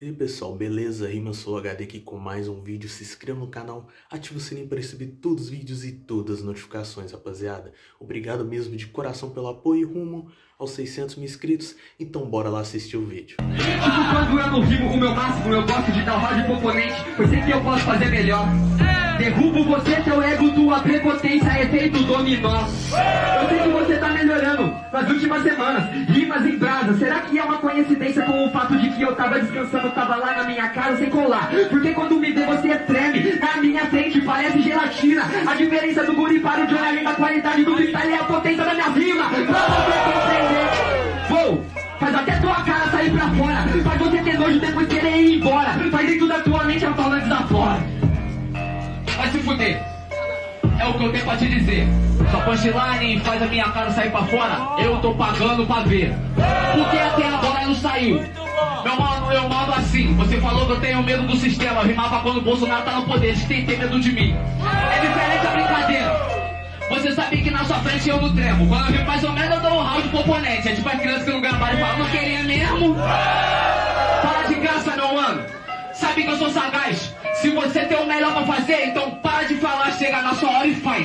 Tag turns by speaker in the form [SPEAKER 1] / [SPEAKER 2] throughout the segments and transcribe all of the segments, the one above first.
[SPEAKER 1] E aí pessoal, beleza? Rima Sou HD aqui com mais um vídeo. Se inscreva no canal, ative o sininho para receber todos os vídeos e todas as notificações, rapaziada. Obrigado mesmo de coração pelo apoio rumo aos 600 mil inscritos. Então bora lá assistir o vídeo.
[SPEAKER 2] Tipo quando eu não com o meu máximo, eu gosto de dar roda de componente, pois sei que eu posso fazer melhor. Derrubo você, teu ego, tua prepotência, efeito dominó. Eu sei que você tá melhorando nas últimas semanas, rimas em brasa. Será que é uma coincidência com o fato de que eu tava descansando, tava lá na minha casa sem colar? Porque quando me vê você treme, na minha frente parece gelatina. A diferença do guri para o Johnny, a qualidade do freestyle é a potência da minha rima. Pra você compreender. Vou! Faz até tua cara sair pra fora. Faz você ter nojo depois querer ir embora. Faz dentro da tua mente a fala desafora. Vai se fuder. É o que eu tenho pra te dizer. Sua punchline faz a minha cara sair pra fora. Eu tô pagando pra ver. Porque até agora não saiu. Meu mano, eu mando assim. Você falou que eu tenho medo do sistema. Rimava quando o Bolsonaro tá no poder. Você tem que ter medo de mim. É diferente a brincadeira. Você sabe que na sua frente eu não tremo. Quando eu vi mais ou menos, eu dou um round pro oponente. É tipo a criança que não gabaram e fala, não queria mesmo. Para de graça, meu mano. Sabe que eu sou sagaz. Se você tem o melhor pra fazer, então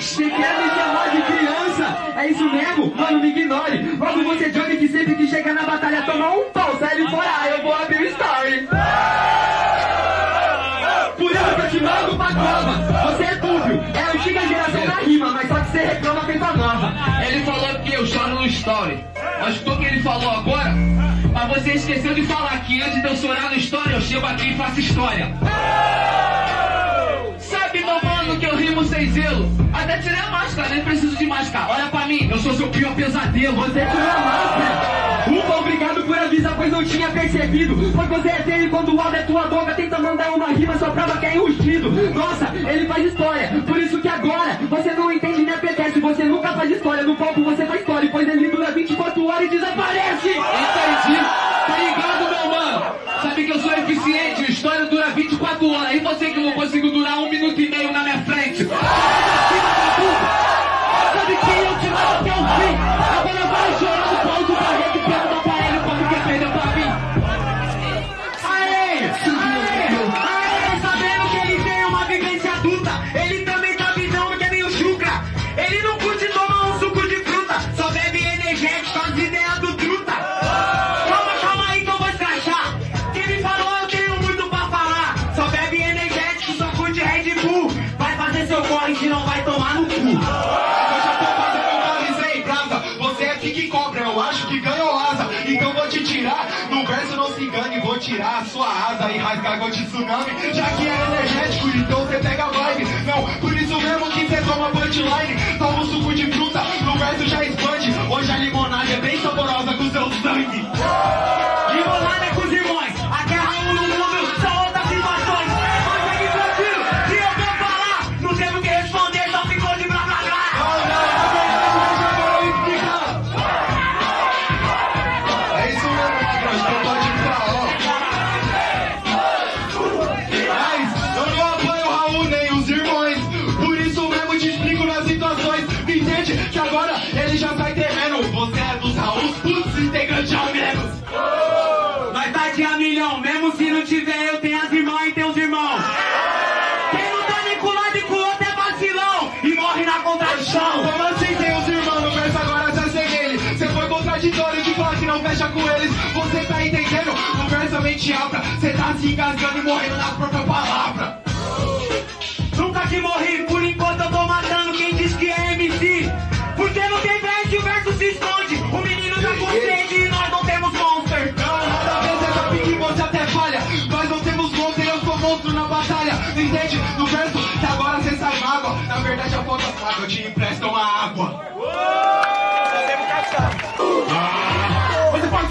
[SPEAKER 2] Se quer me chamar de criança, é isso mesmo? Mano, me ignore. Logo você joga que sempre que chega na batalha toma um pau, sai ele fora, eu vou abrir o story. Por isso que eu te mando pra cova. Você é dúbio, é a antiga geração da rima, mas só que você reclama feita nova. Ele falou que eu choro no story. Mas o que ele falou agora? Mas você esqueceu de falar que antes de eu chorar no story, eu chego aqui e faço história. Mano, que eu rimo sem zelo. Até tirei a máscara, nem preciso de máscara. Olha pra mim, eu sou seu pior pesadelo. Você tirou a máscara. Ufa, obrigado por avisar, pois não tinha percebido. Pois você é feio quando o é tua boca. Tenta mandar uma rima, sua prova que é enrustido. Nossa, ele faz história. Por isso que agora você não entende nem apetece. Você nunca faz história. No palco você faz história. Pois ele dura 24 horas e desaparece. Entendi. Tá ligado, meu mano? Sabe que eu sou eficiente. História dura 24 horas. E você que não conseguiu durar um minuto
[SPEAKER 3] engane, vou tirar a sua asa e rasgar gol de tsunami. Já que é energético, então você pega vibe. Não, por isso mesmo que você toma punchline. Toma um suco de fruta, no verso já expande. Hoje a limonada é bem saborosa com seu sangue. Agora ele já sai temendo. Você é dos Raul, putz, integrante ao menos.
[SPEAKER 2] Nós tá de a milhão, mesmo se não tiver, eu tenho as irmãs e tenho os irmãos. Quem não tá nem com lado e com outro é vacilão e morre na contradição.
[SPEAKER 3] Como assim tem os irmãos no verso agora já sem ele? Você foi contraditório de falar que não fecha com eles. Você tá entendendo? É mente alta. Você tá se engasgando e morrendo na própria batalha. Não entende? No verso, que agora você sai mágoa. Na verdade, a falta fraca, eu te empresto uma água.
[SPEAKER 4] Mas é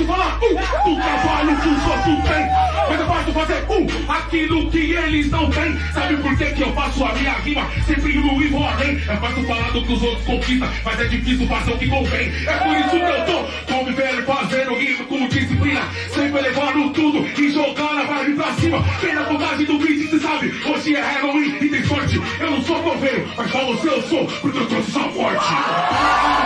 [SPEAKER 4] fácil falar um do trabalho que os outros têm. Mas é fácil fazer um aquilo que eles não têm. Sabe por que, que eu faço a minha rima? Sempre indo e vou além. É fácil falar do que os outros conquistam, mas é difícil fazer o que convém. É por isso que eu tô convivendo, fazendo rima com disciplina. Sempre levando tudo e jogando a vibe pra cima. Quem na vontade do beat, cê sabe, hoje é Halloween e tem sorte. Eu não sou coveiro, mas pra você eu sou, porque eu trouxe só forte.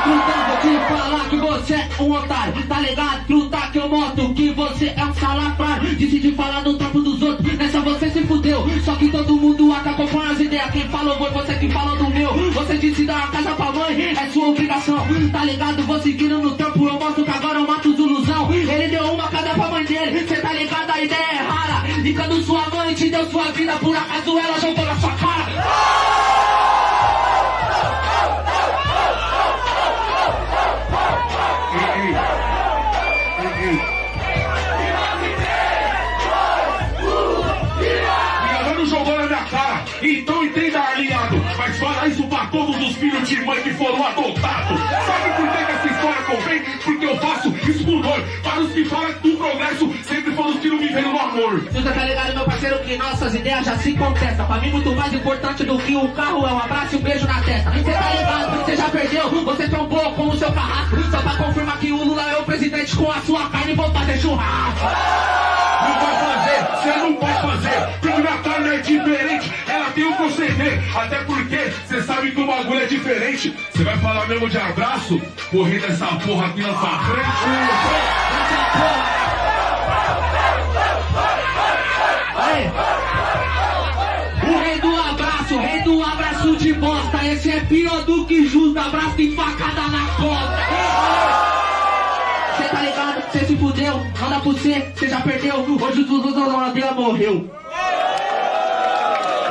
[SPEAKER 2] Então vou te falar que você é um otário Tá ligado, truta que eu moto Que você
[SPEAKER 5] é um salafrário. Decide falar do trampo dos outros, nessa você se fudeu. Só que todo mundo acabou com as ideias. Quem falou foi você que falou do meu. Você disse dar uma casa pra mãe, é sua obrigação. Tá ligado? Vou seguindo no trampo, eu mostro que agora eu mato os ilusão. Ele deu uma casa pra mãe dele, cê tá ligado? A ideia é rara. E quando sua mãe te deu sua vida, por acaso ela jogou na sua cara.
[SPEAKER 4] Filhos de mãe que foram adotados. Sabe por que, que essa história convém? Porque eu faço isso por dor. Para os que falam do progresso, sempre foram os que não viveram no amor.
[SPEAKER 5] Você tá ligado, meu parceiro, que nossas ideias já se contestam. Pra mim, muito mais importante do que um carro é um abraço e um beijo na testa. Você tá ligado, você já perdeu, você trombou com o seu carrasco. Só pra confirmar que o Lula é o presidente com a sua carne, vou fazer churrasco.
[SPEAKER 4] Não vai fazer, você não pode fazer. Porque minha carne é diferente, proceder. Até porque você sabe que o bagulho é diferente. Você vai falar mesmo de abraço? Correr dessa porra aqui na sua frente.
[SPEAKER 5] O rei do abraço, o rei do abraço de bosta. Esse é pior do que justo, abraço de facada na costa. Cê tá ligado? Cê se fudeu, manda pro cê, cê já perdeu. Hoje o Zuzu da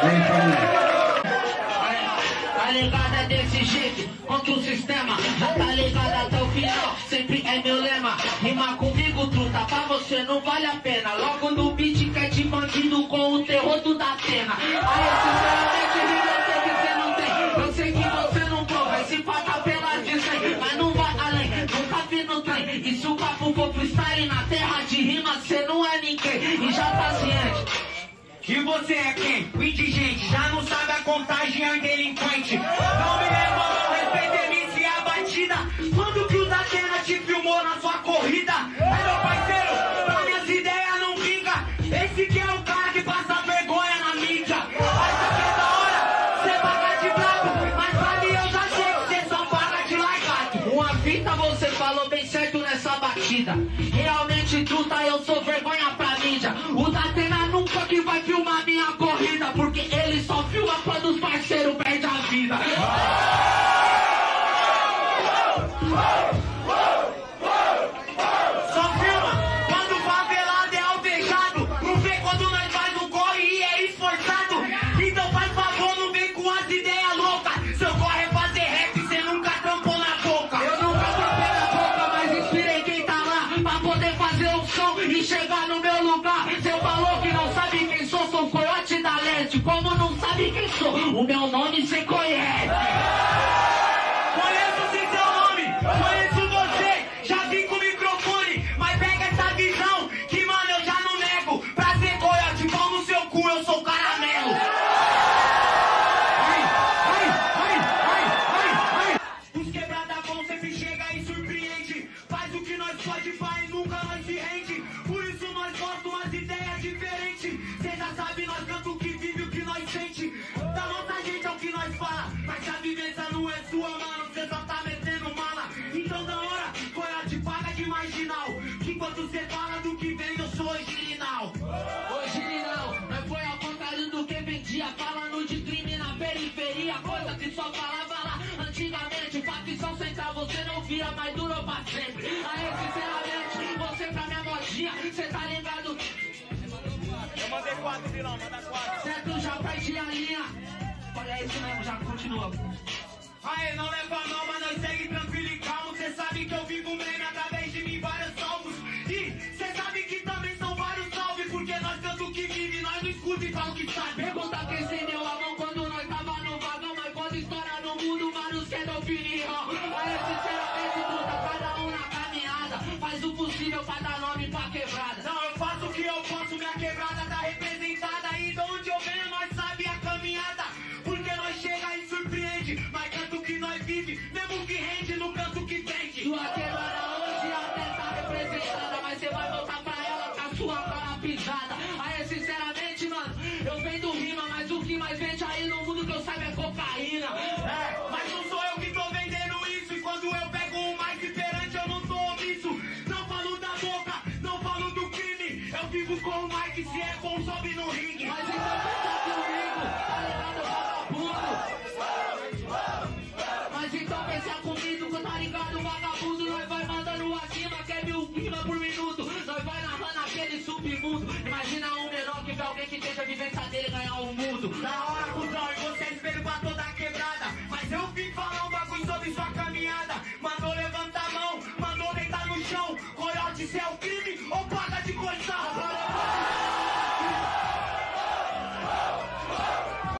[SPEAKER 5] Ladeira morreu. Tá ligado? É desse jeito, contra o sistema. Tá ligado até o final, sempre é meu lema. Rimar comigo, truta, pra você não vale a pena. Logo no beat, quer de bandido com o terror do da pena. Aí, sinceramente, eu sei que você não tem. Eu sei que você não prova, esse pata pela 100. Mas não vai além, nunca vi no trem. E se o papo for freestyle na terra de rima, você não é ninguém. E já tá.
[SPEAKER 6] E você é quem? O indigente, já não sabe a contagem, é delinquente. Não me leva a mão, respeita MC a batida. Quando que o Datena te filmou na sua corrida? É meu parceiro,
[SPEAKER 5] vida.
[SPEAKER 6] Só filma quando o favelado é alvejado. Não vê quando nós faz um corre e é esforçado. Então faz favor, não vem com as ideias loucas. Seu corre é fazer rap, cê nunca trampou na boca.
[SPEAKER 5] Eu nunca troquei na boca, mas inspirei quem tá lá pra poder fazer um som e chegar no meu lugar. Você sabe quem sou, o meu nome cê conhece. Via, mas durou pra sempre. Aí, sinceramente, você pra minha modinha, cê tá ligado?
[SPEAKER 6] Eu mandei quatro, vilão, manda quatro.
[SPEAKER 5] Certo, já perdi a linha. Olha isso mesmo, já continua.
[SPEAKER 6] Aê, não leva mal, mas nós segue tranquilo e calmo. Cê sabe que eu vivo meme através de mim vários salvos. E cê sabe que também são vários salves. Porque nós canto o que vive, nós não escuta e fala o que sabe.
[SPEAKER 5] amigos com o Mike, se é bom, sobe no ringue. Mas então pensa comigo, tá vagabundo. Vamos,
[SPEAKER 6] Mas então pensa comigo, que tá ligado, vagabundo. Nós vai mandando acima, quer é mil clima por minuto. Nós vai nadar naquele submundo. Imagina um menor que vê alguém que tenta vivença dele ganhar
[SPEAKER 5] o um mundo. Na hora, cuzão, e você é espelho pra toda a
[SPEAKER 6] quebrada.
[SPEAKER 5] Mas eu vim falar um bagulho sobre sua caminhada. Mandou levantar a mão, mandou deitar no chão. Coyote, isso é o
[SPEAKER 6] crime.